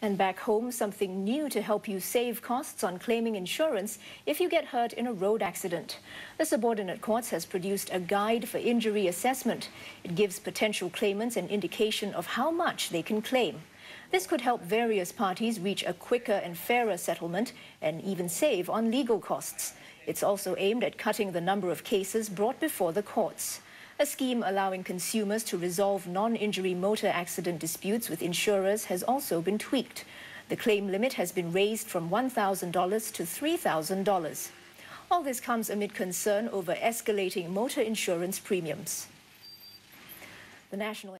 And back home, something new to help you save costs on claiming insurance if you get hurt in a road accident. The Subordinate Courts has produced a guide for injury assessment. It gives potential claimants an indication of how much they can claim. This could help various parties reach a quicker and fairer settlement and even save on legal costs. It's also aimed at cutting the number of cases brought before the courts. A scheme allowing consumers to resolve non-injury motor accident disputes with insurers has also been tweaked. The claim limit has been raised from $1,000 to $3,000. All this comes amid concern over escalating motor insurance premiums. The National